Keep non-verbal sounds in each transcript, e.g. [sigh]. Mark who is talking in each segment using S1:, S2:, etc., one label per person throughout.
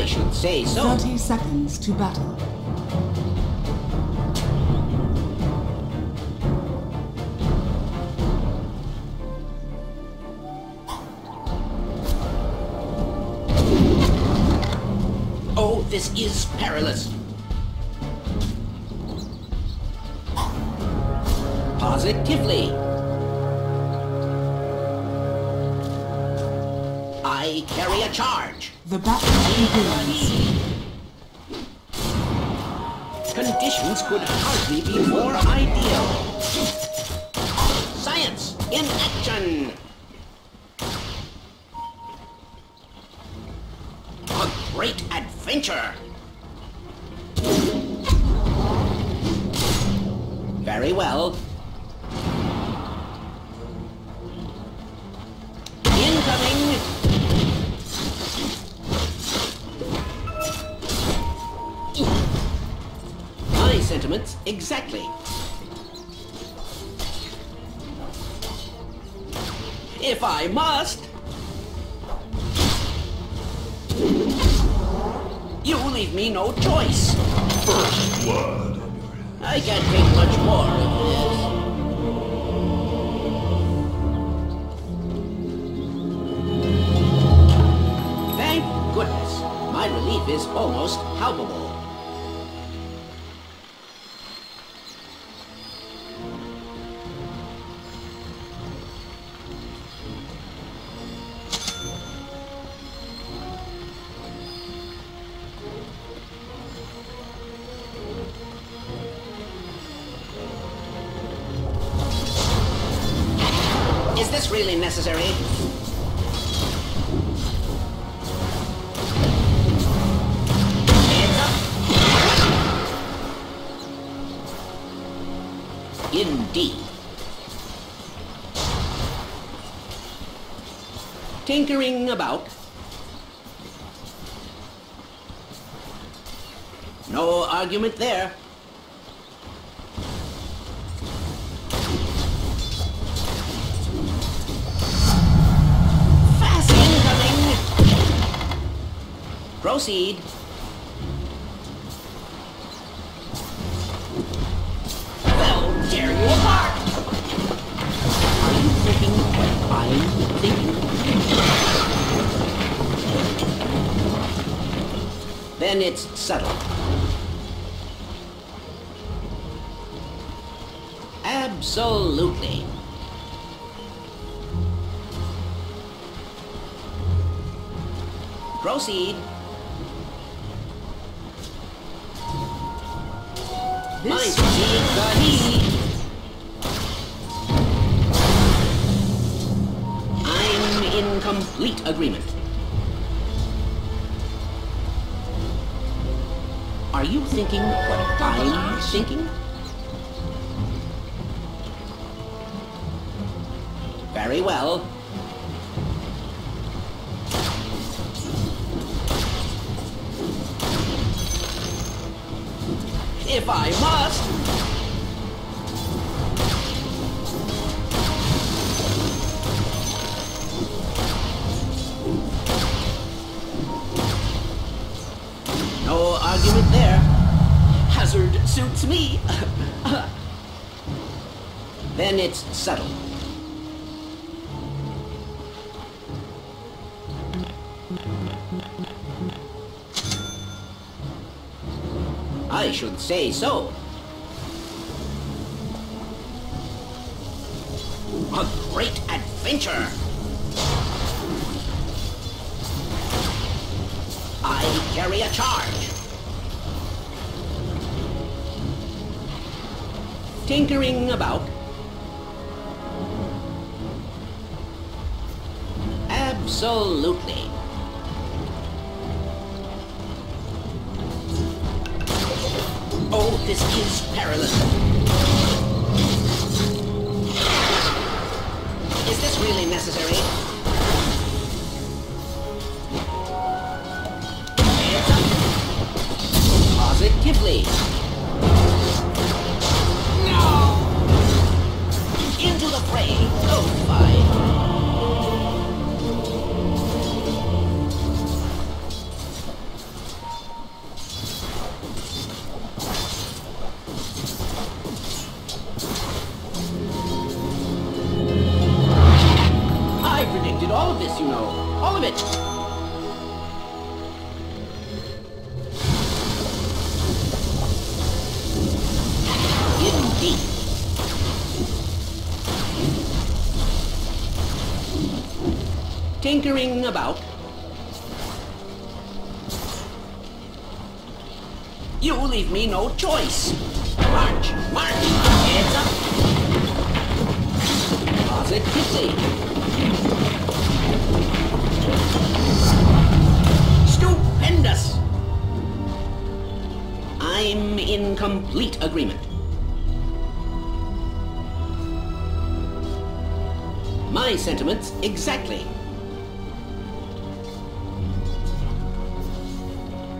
S1: I should say so.
S2: 30 seconds to battle.
S1: Oh, this is perilous. Positively. I carry a charge.
S2: The battle begins.
S1: Conditions could hardly be more ideal. Science in action! A great adventure! Very well. My sentiments exactly. If I must. You leave me no choice.
S3: First blood.
S1: I can't take much more of this. Thank goodness. My relief is almost palpable. This really necessary? Indeed. Tinkering about. No argument there. Proceed. They'll tear you apart! Are you thinking what I'm thinking? Then it's settled. Absolutely. Proceed. Agreement. Are you thinking what I'm thinking? Very well. If I must. Suits me. [laughs] then it's settled. I should say so. A great adventure! Tinkering about. Absolutely. All of this, you know. All of it. Indeed. Tinkering about. You leave me no choice. March, march, heads up. Positively. I'm in complete agreement. My sentiments exactly.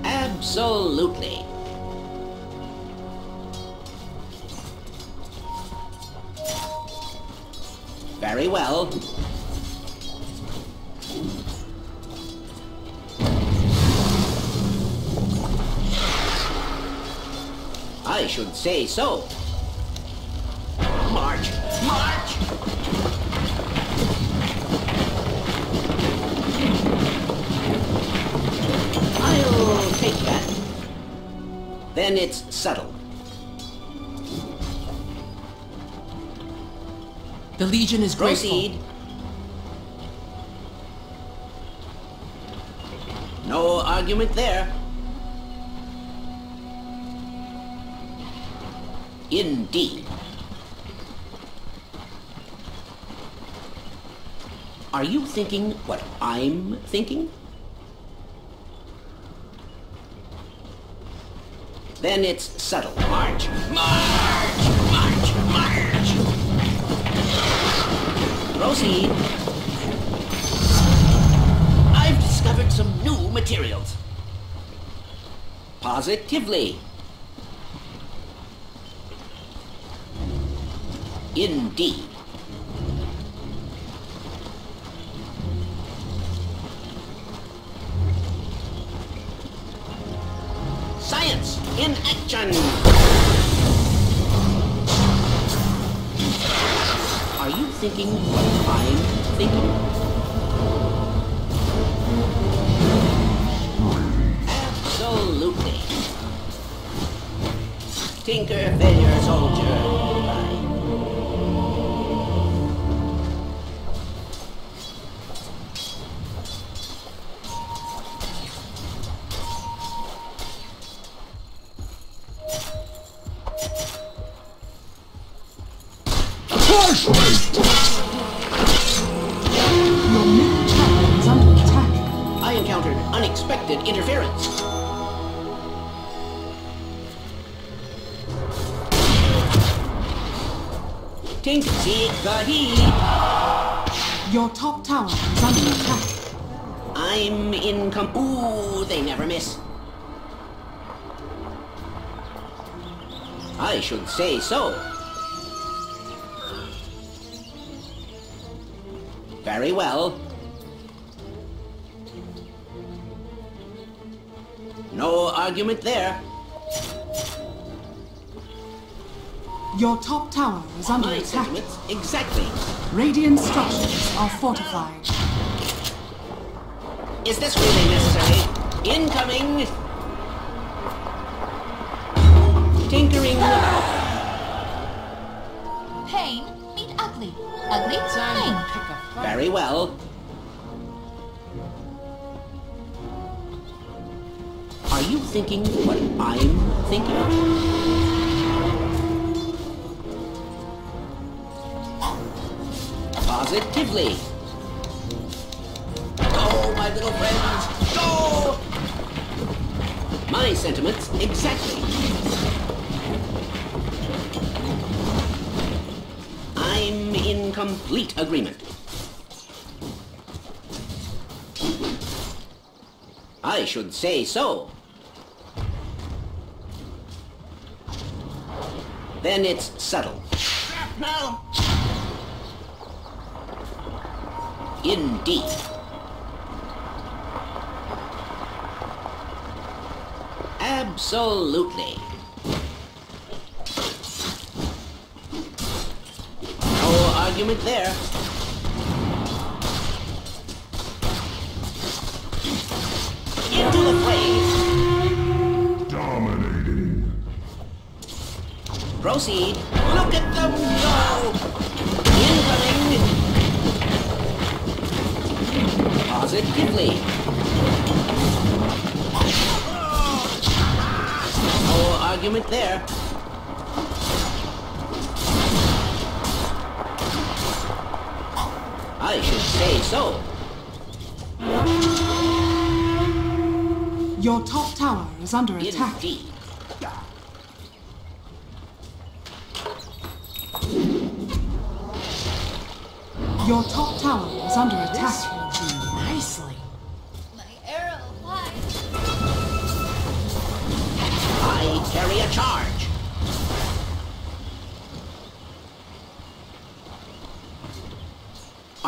S1: Absolutely. Very well. I should say so. March! March! I'll take that. Then it's settled.
S2: The Legion is grateful.
S1: Proceed. No argument there. Indeed. Are you thinking what I'm thinking? Then it's settled. March! March! March! March! Proceed. I've discovered some new materials. Positively. Indeed.
S2: Your top tower is under attack.
S1: I'm in com- Ooh, they never miss. I should say so. Very well. No argument there.
S2: Your top tower is under
S1: My
S2: attack.
S1: sentiments exactly.
S2: Radiant structures are fortified.
S1: Is this really necessary? Incoming! Tinkering about.
S4: Pain, meet ugly. Ugly, pain.
S1: Very well. Are you thinking what I'm thinking? Positively. Go, my little friends, go! My sentiments exactly. I'm in complete agreement. I should say so. Then it's settled. Now. in deep. Absolutely. No argument there. Into the play. Dominating. Proceed. Look at them go! Positively. No argument there. I should say so.
S2: Your top tower is under attack. Your top tower is under attack.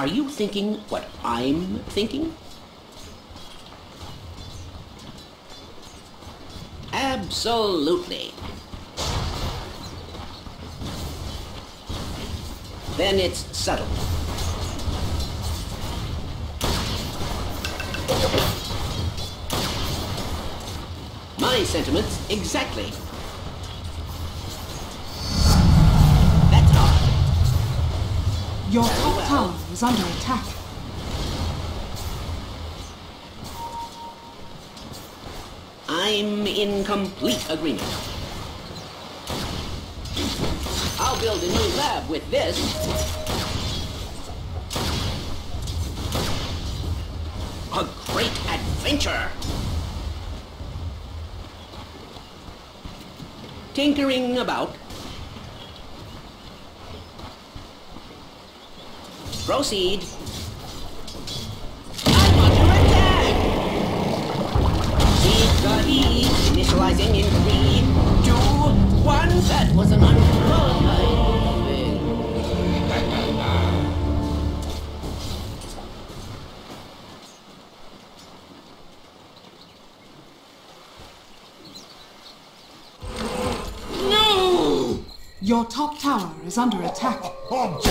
S1: Are you thinking what I'm thinking? Absolutely. Then it's settled. My sentiments exactly. That's hard.
S2: Your
S1: well.
S2: Tower is under attack.
S1: I'm in complete agreement. I'll build a new lab with this. A great adventure! Tinkering about. Proceed. I'm under attack! Siegfried, initializing in three, two, one. That was an unqualified thing. No!
S2: Your top tower is under attack.
S1: Not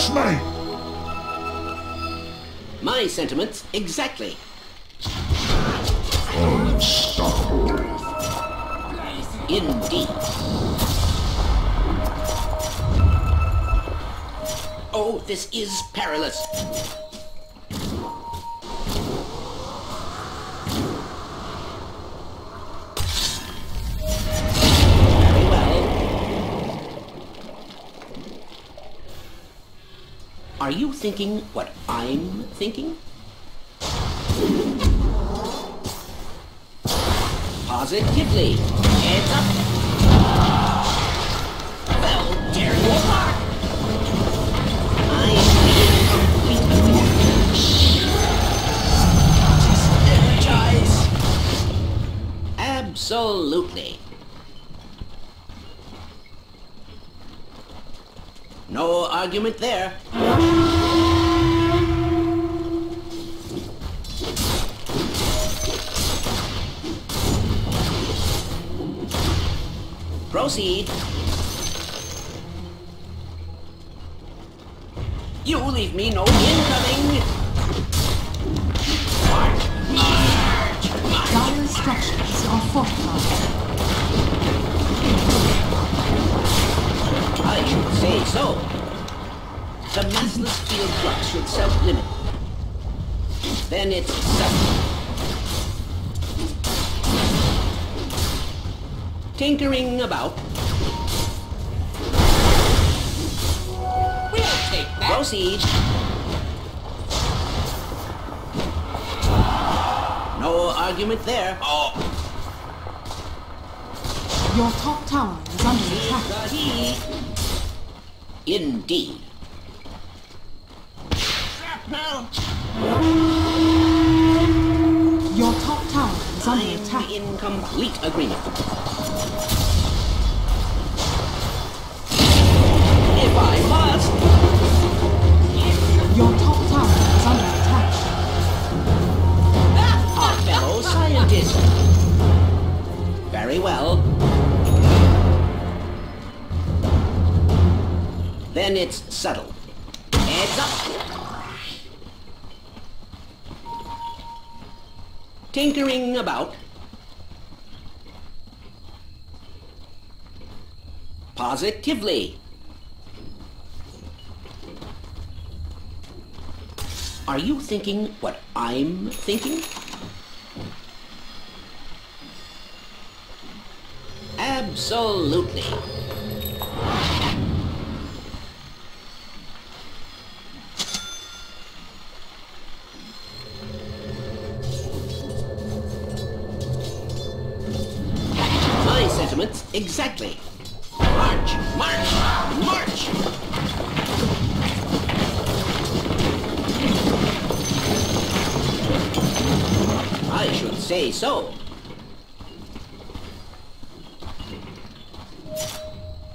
S3: Fresh mate!
S1: My sentiments exactly.
S3: Unstoppable.
S1: Indeed. Oh, this is perilous. Are you thinking what I'm thinking? Positively. Heads up. Well, dare you apart. Absolutely. No argument there. Proceed. You leave me no incoming.
S2: Dire structures are fortified.
S1: I should say so. The massless field flux should self-limit. Then it's settled. Tinkering about. We'll take that. Proceed. No argument there. Oh,
S2: Your top tower is under attack.
S1: Indeed.
S2: Your top tower is under
S1: I'm
S2: attack.
S1: in complete agreement. If I must.
S2: Your top tower is under attack.
S1: Our fellow scientist. Very well. Then it's settled. Heads up. Tinkering about. Positively. Are you thinking what I'm thinking? Absolutely. Exactly. March! March! March! I should say so.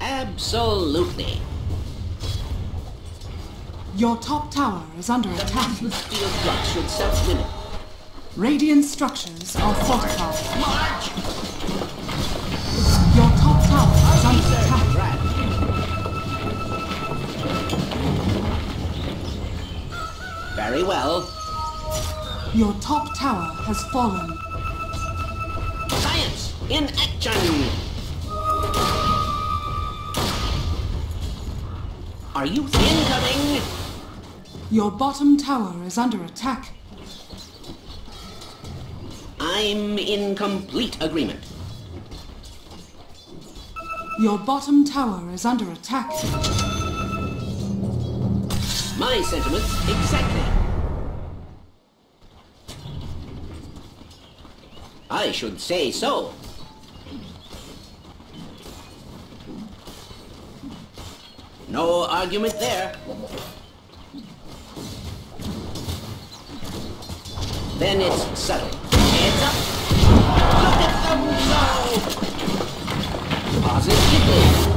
S1: Absolutely.
S2: Your top tower is under
S1: The
S2: attack.
S1: massless field flux should self-limit.
S2: Radiant structures are fortified.
S1: March! Very well.
S2: Your top tower has fallen.
S1: Science in action! Are you incoming?
S2: Your bottom tower is under attack.
S1: I'm in complete agreement.
S2: Your bottom tower is under attack.
S1: My sentiments exactly. I should say so. No argument there. Then it's settled. Heads up. Look at them go! Positively.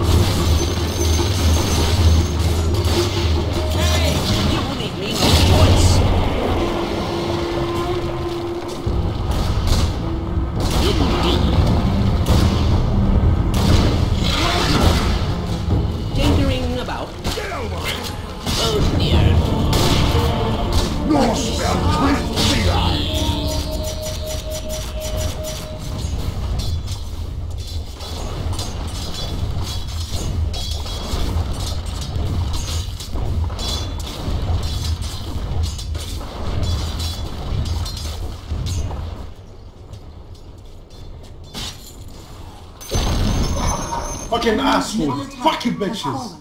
S5: Fucking asshole. Fuck you bitches.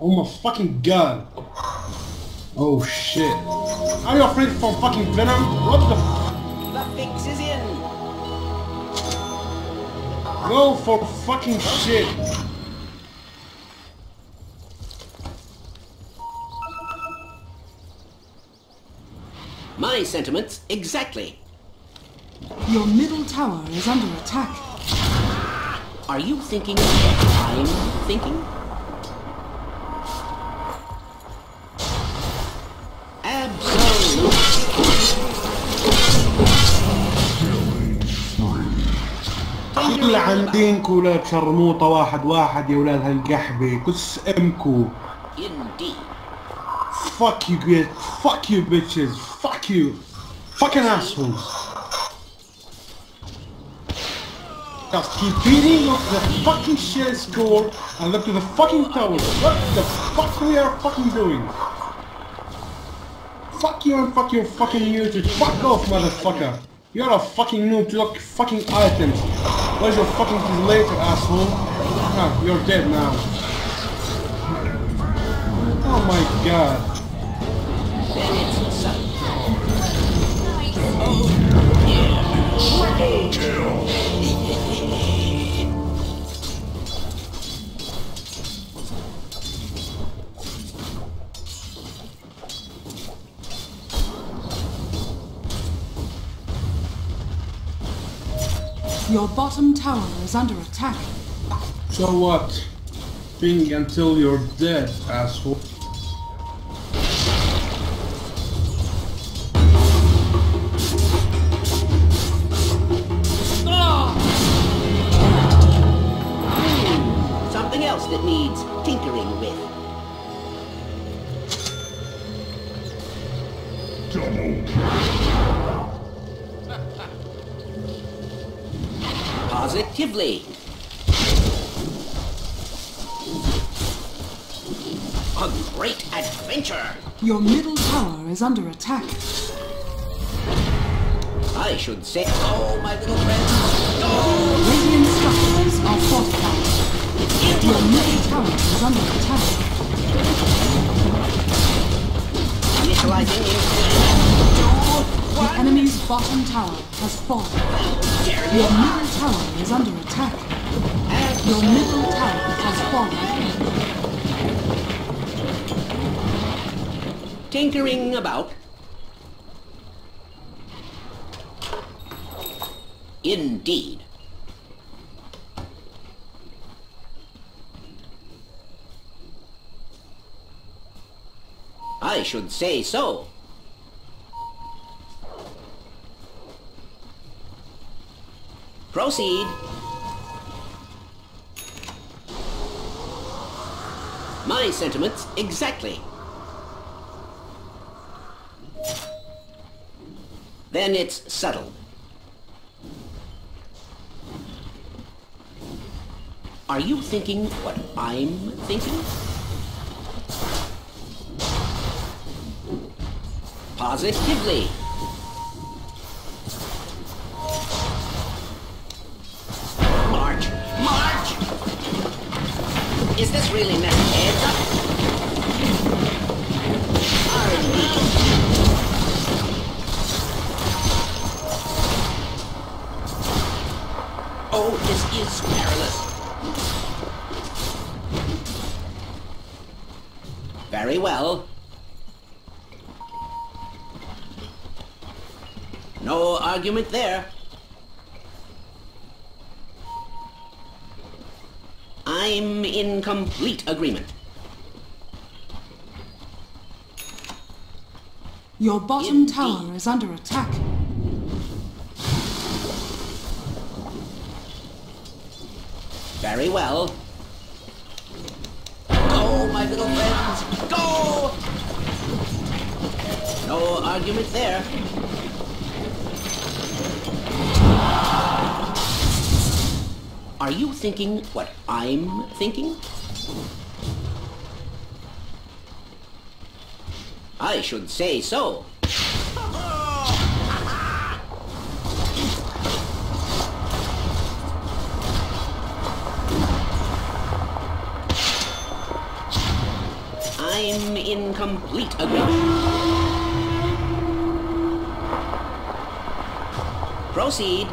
S5: Oh my fucking god. Oh shit. Are you afraid from fucking Venom? What the f-
S1: The fix is in.
S5: Go for fucking shit.
S1: My sentiments exactly.
S2: Your middle tower is under attack.
S1: Are you thinking what I'm thinking?
S5: كل عندينكو ولاد شرموطة واحد واحد يا ولاد هالقحبة كس امكو
S1: Indeed.
S5: Fuck you bitch. Fuck you bitches. Fuck you. Fucking assholes. Just keep beating up the fucking shit score and look to the fucking tower. What the fuck we are fucking doing? Fuck you and fuck your fucking muted. Fuck off, motherfucker. You're a fucking noob to look fucking items. Where's your fucking later, asshole? You're dead now. Oh my god.
S3: Triple kill!
S2: Your bottom tower is under attack.
S5: So what? Think until you're dead, asshole.
S2: Bottom tower has fallen. Your middle tower is under attack. Your middle tower has fallen.
S1: tinkering about. Indeed. I should say so. Proceed. My sentiments exactly. Then it's settled. Are you thinking what I'm thinking? Positively. March! Is this really meant heads up? Oh, this is perilous. Very well. No argument there. I'm in complete agreement.
S2: Your bottom
S1: Indeed.
S2: tower is under attack.
S1: Very well. Go, my little friends, go! No argument there. Are you thinking what I'm thinking? I should say so. I'm in complete agreement. Proceed.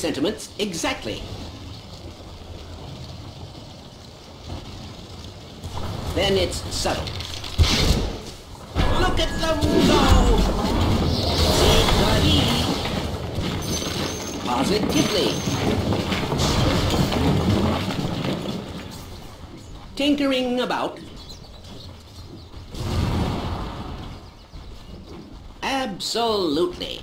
S1: Sentiments exactly. Then it's settled. Look at them go! Positively. Tinkering about. Absolutely.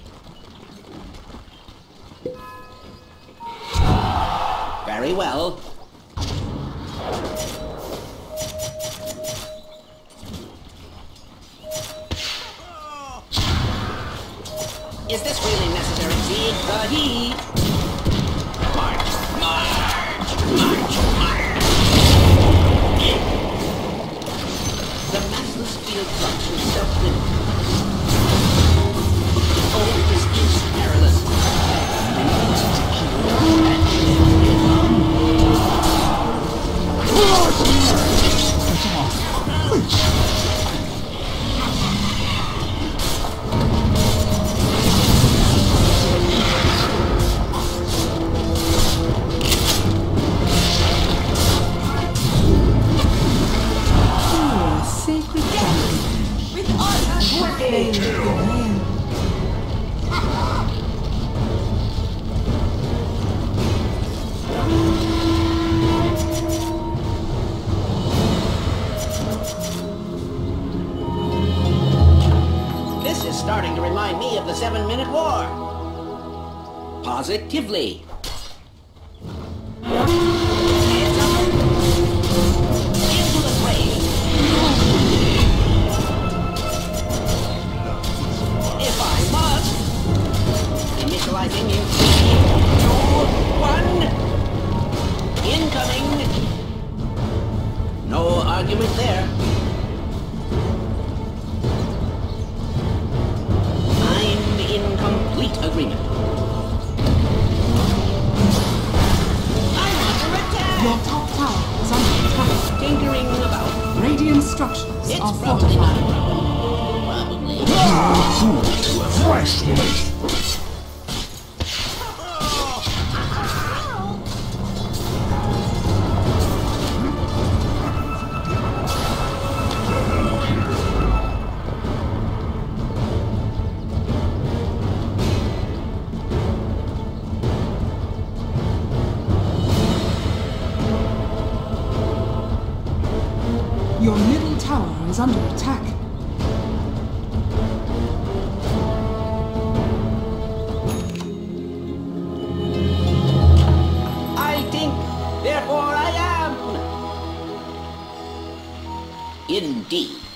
S2: key.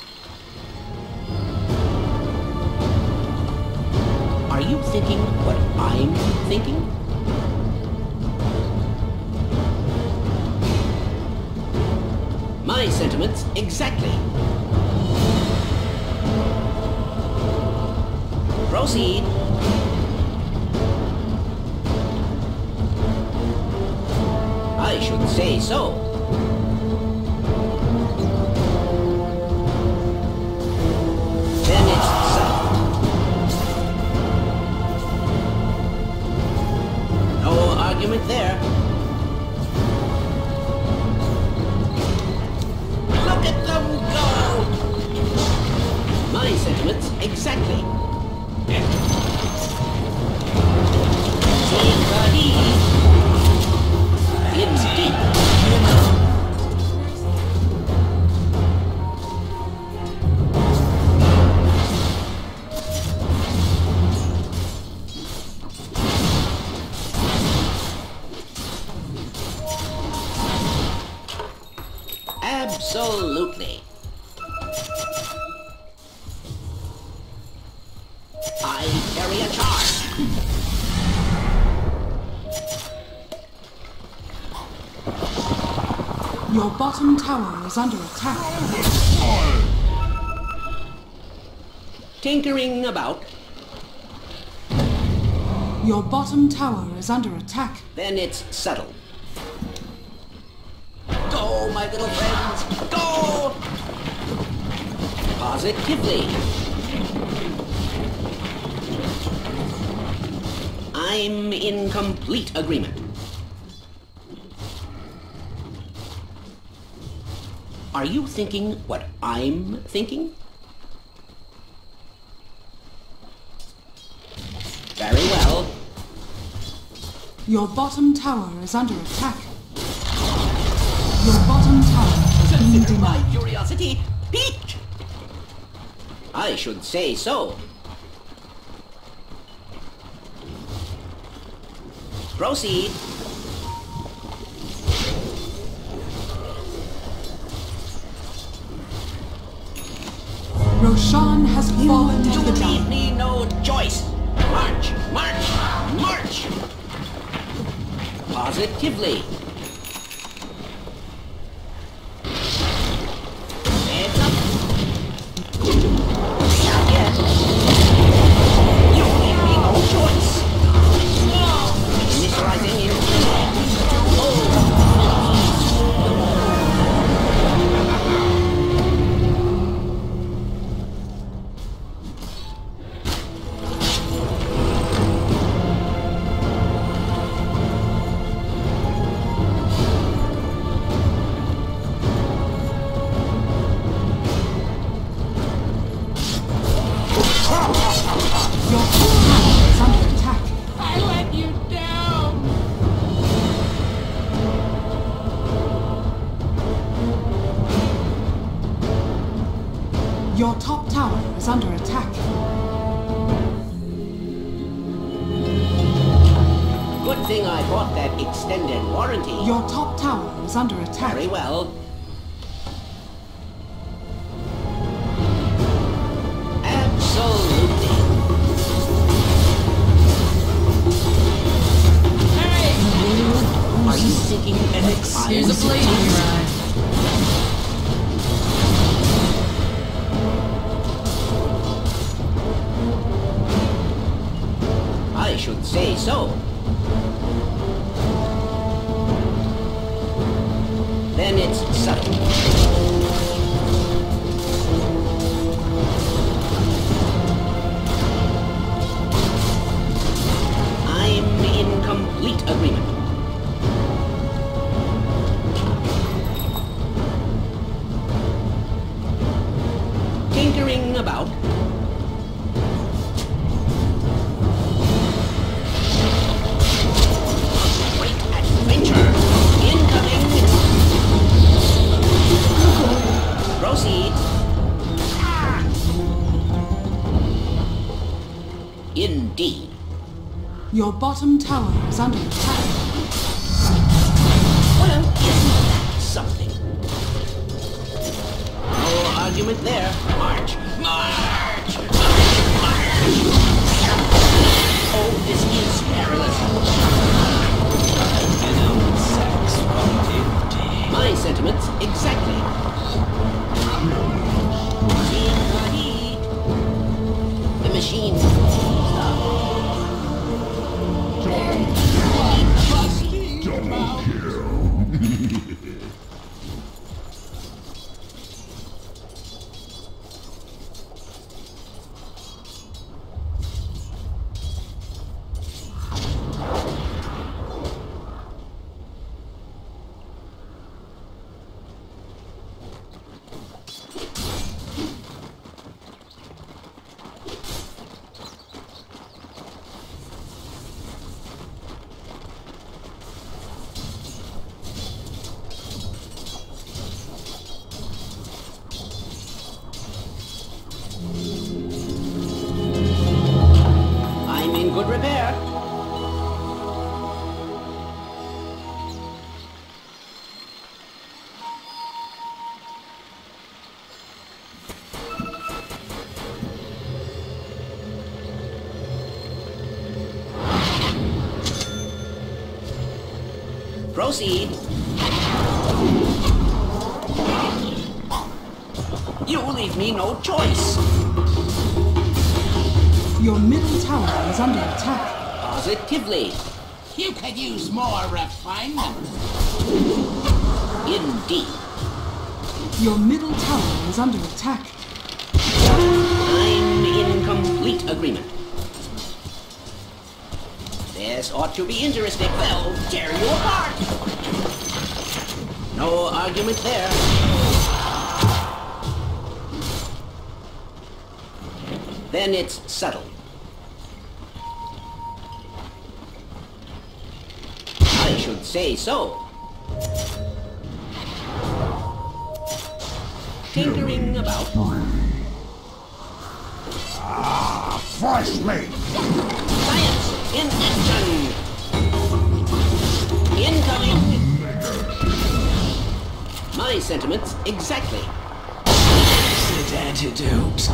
S2: bottom tower is under attack.
S1: Tinkering about.
S2: Your bottom tower is under attack.
S1: Then it's settled. Go, my little friends! Go! Positively. I'm in complete agreement. Are you thinking what I'm thinking? Very well.
S2: Your bottom tower is under attack. Your bottom tower is under
S1: attack. my curiosity piqued! I should say so. Proceed.
S2: Roshan has you fallen to the
S1: ground. You leave me no choice.
S2: March, march, march! Positively. Under attack.
S1: Good thing I bought that extended warranty.
S2: Your top tower is under attack.
S1: Very well.
S4: Your
S2: bottom tower is under attack.
S1: Proceed. You leave me no choice.
S2: Your middle tower is under attack.
S1: Positively.
S3: You could use more refinement.
S1: Indeed.
S2: Your middle tower is under attack.
S1: I'm in complete agreement. This ought to be interesting. Well, tear you apart. No argument there. Then it's settled. I should say so. Tinkering about.
S3: Ah, Fresh meat.
S1: Science in action! Incoming! My sentiments exactly.
S3: Acid antidote.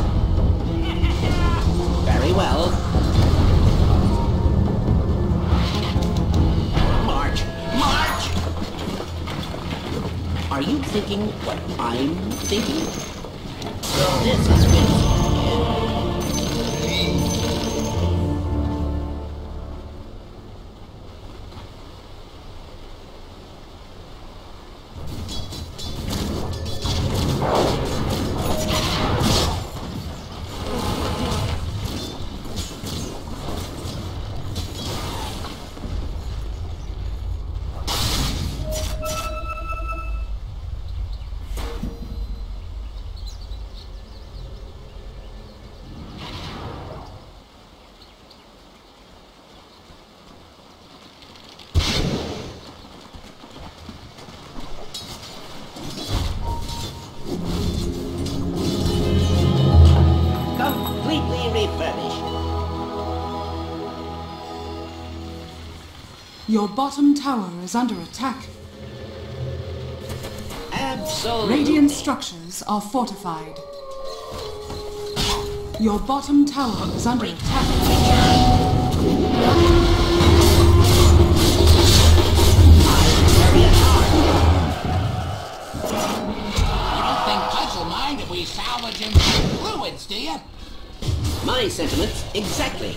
S1: Very well. March! March! Are you thinking what I'm thinking? So this is finished. Completely refurbished.
S2: Your bottom tower is under attack.
S1: Absolutely.
S2: Radiant structures are fortified. Your bottom tower is under attack.
S3: You don't think Pudge will mind if we salvage him some fluids, do you?
S1: My sentiments exactly.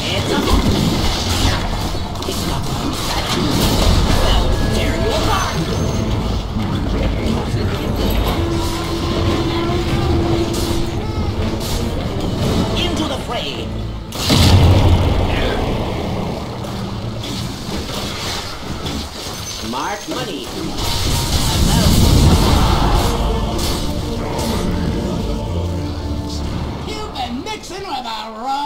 S1: Heads up. It's not Well, tear you apart. Into the fray. Smart money.
S3: Mixing with a wrong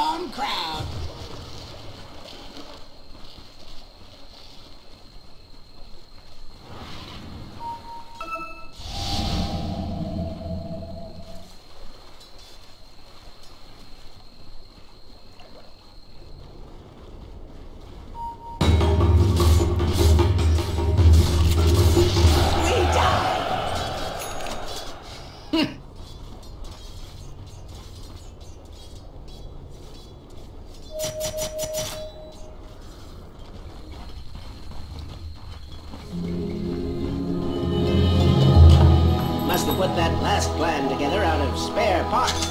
S1: together out of spare parts.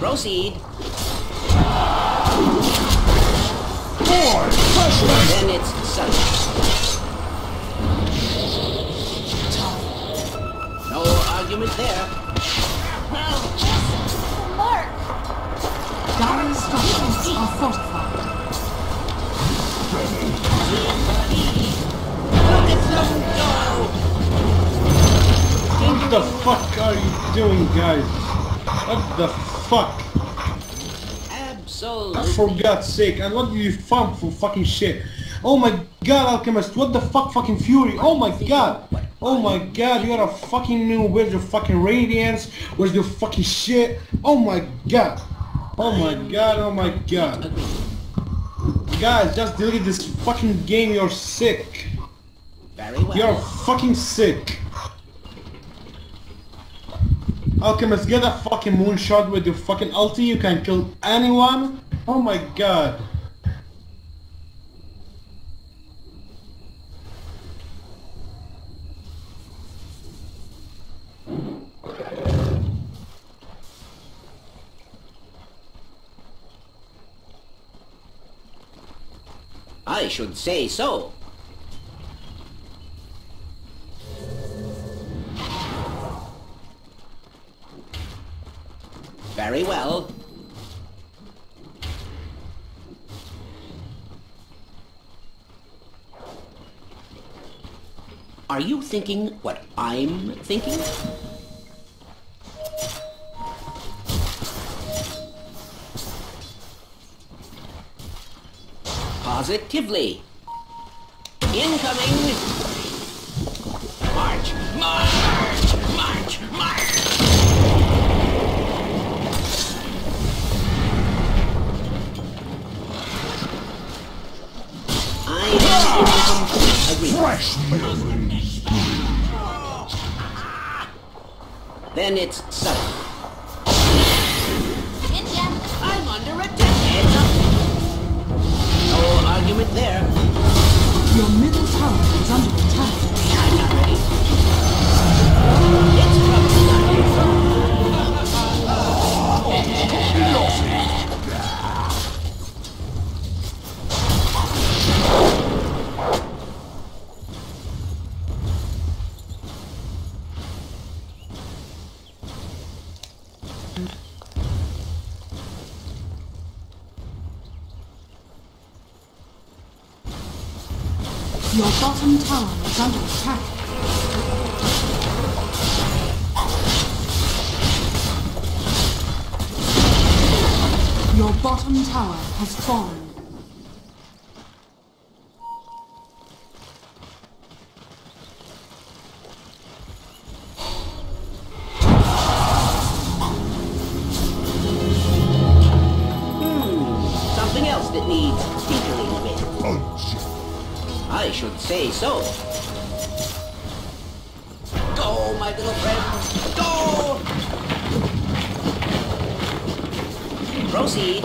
S1: Proceed. Then it's Sunday. No argument there.
S2: Dire structures are fortified.
S1: Look at them go!
S5: What the fuck are you doing, guys? What the fuck?
S1: Absolutely.
S5: For God's sake, and what do you farm for fucking shit? Oh my god, Alchemist, what the fuck fucking fury? Oh my god! Oh my god, you're a fucking new, where's your fucking radiance? Where's your fucking shit? Oh my god! Oh my god, oh my god. Guys, just delete this fucking game, you're sick.
S1: Very well.
S5: You're fucking sick. Alchemist, get a fucking moonshot with your fucking ulti, you can kill anyone? Oh my god.
S1: I should say so. Very well. Are you thinking what I'm thinking? Positively. Incoming! Complete agreement.
S3: Fresh
S1: Then it's settled. I'm under attack. Heads up. No argument there.
S2: Your middle tower is under attack.
S1: I'm not ready.
S2: Has fallen.
S1: Hmm, something else that needs tinkering with. Oh, I should say so. Go, my little friend. Go! Proceed.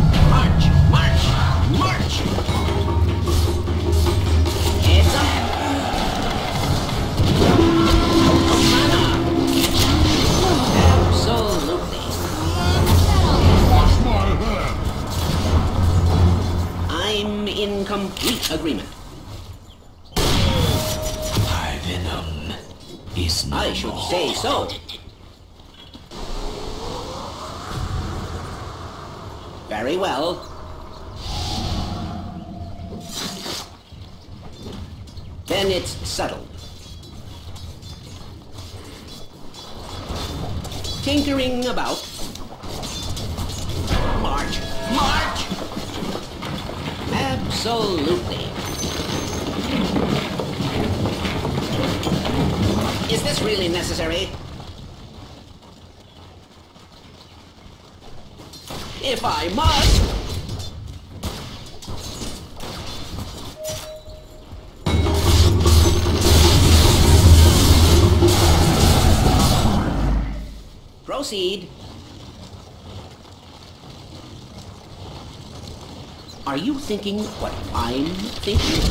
S1: you thinking what I'm thinking?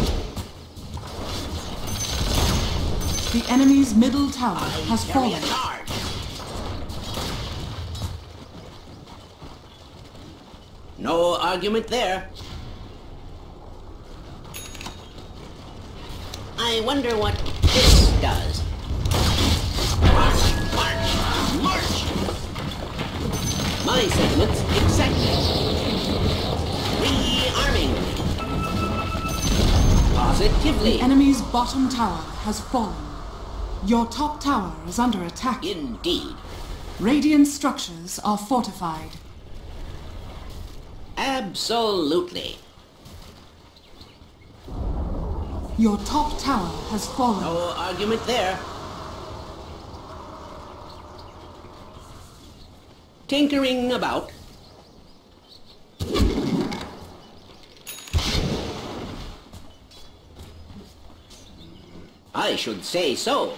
S2: The enemy's middle tower has fallen.
S1: No argument there. I wonder what this does. March, march, march! My sentiments exactly. Positively.
S2: The enemy's bottom tower has fallen. Your top tower is under attack.
S1: Indeed.
S2: Radiant structures are fortified.
S1: Absolutely.
S2: Your top tower has fallen.
S1: No argument there. Tinkering about. I should say so.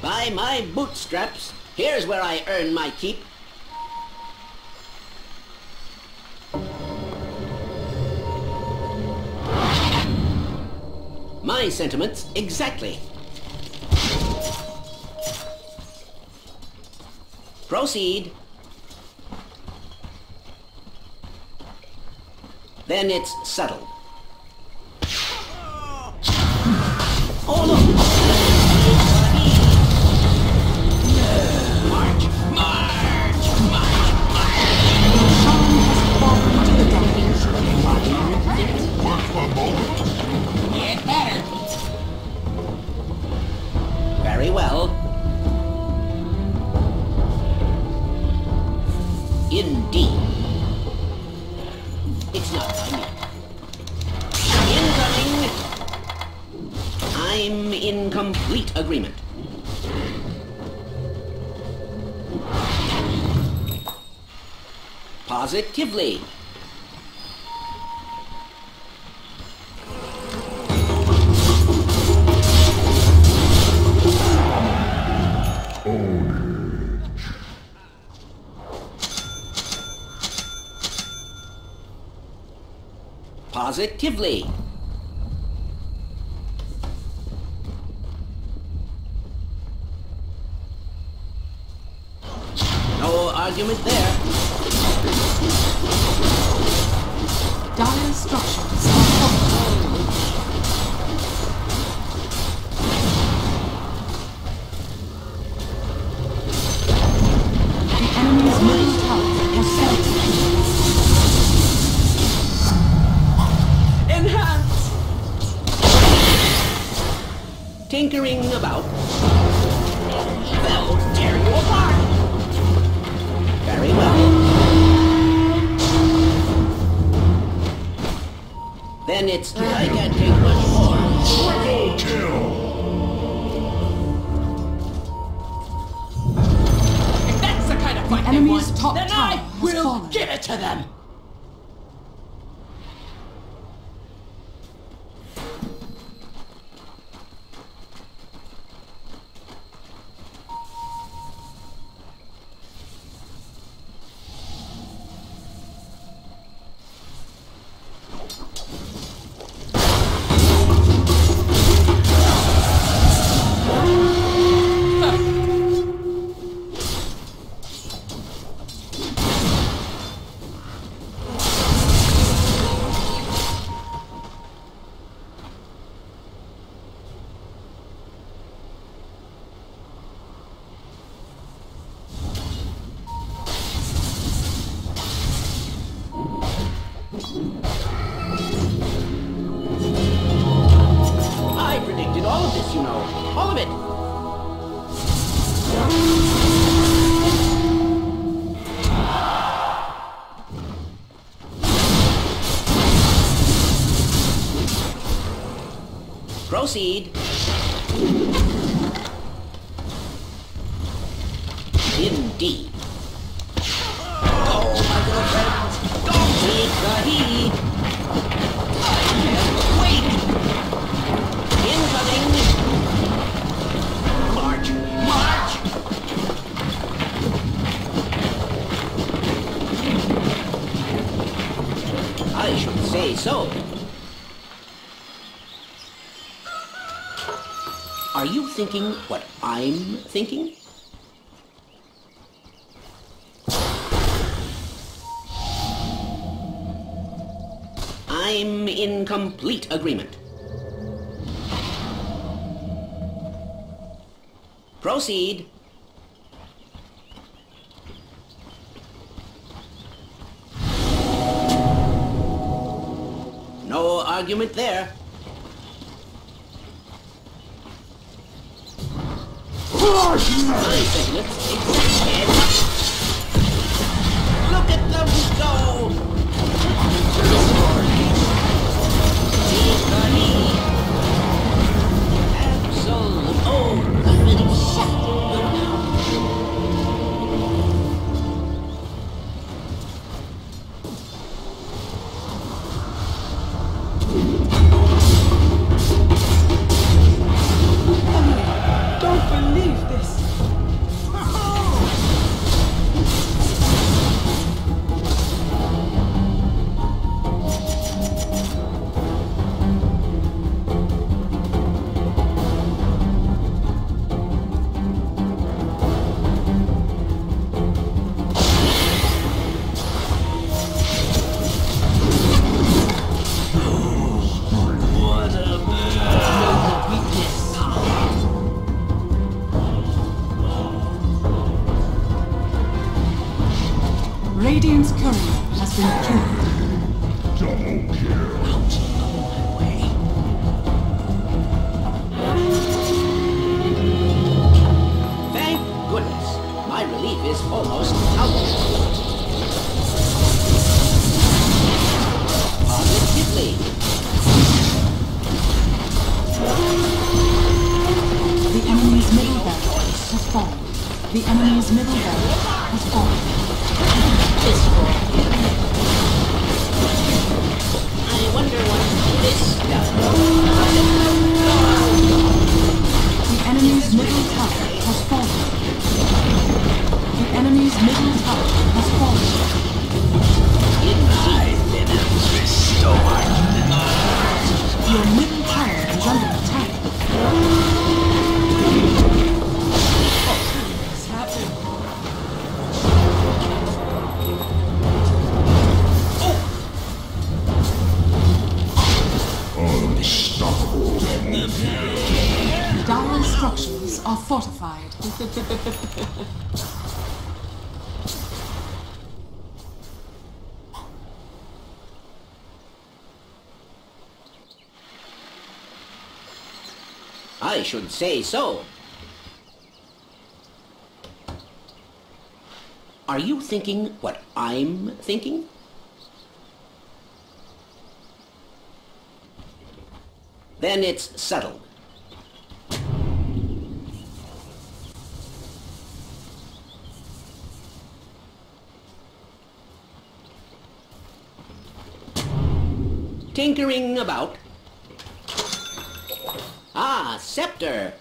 S1: By my bootstraps, here's where I earn my keep. My sentiments exactly. Proceed. Then it's settled. Oh look! Positively. It's... I can't take much more.
S6: Triple kill!
S3: If that's the kind of fight they
S2: enemy's
S3: want,
S2: top
S3: then I will
S2: fallen.
S3: give it to them.
S1: Proceed. Are you thinking what I'm thinking? I'm in complete agreement. Proceed. No argument there. I second it. Exact Look at them go!
S6: Double
S1: should say so. Are you thinking what I'm thinking? Then it's settled. Tinkering about. Ah, scepter.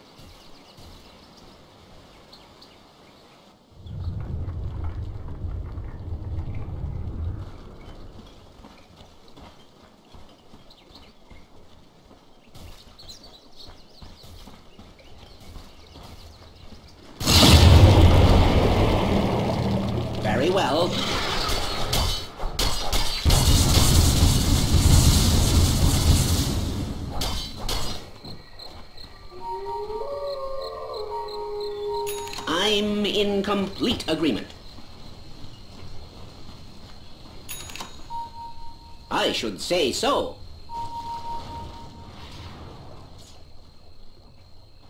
S1: Should say so.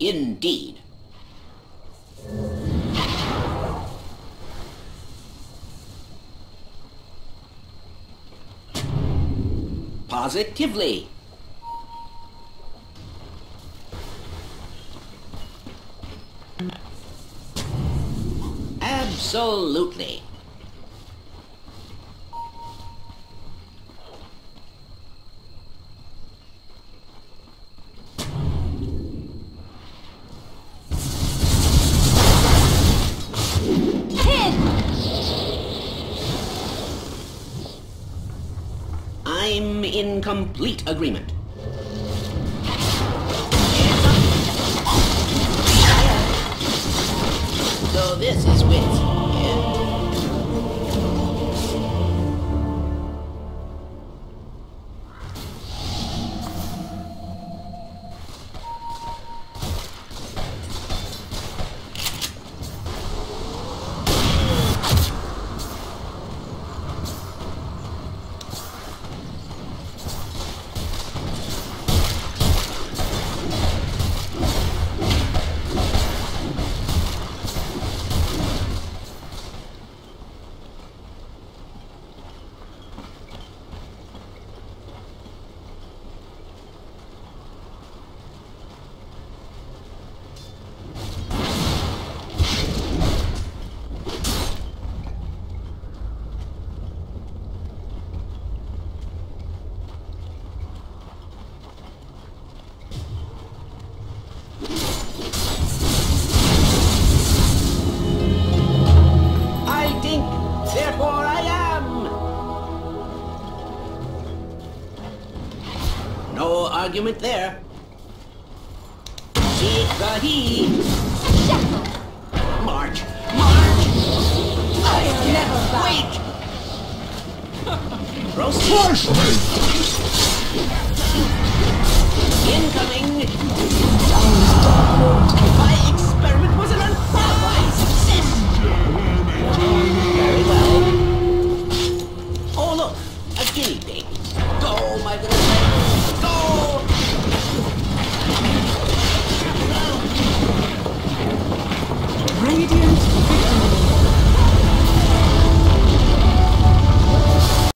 S1: Indeed. Positively. Absolutely. I'm in complete agreement. Argument there. Heat. March, march. I never wait. Proceed.
S6: Crush me!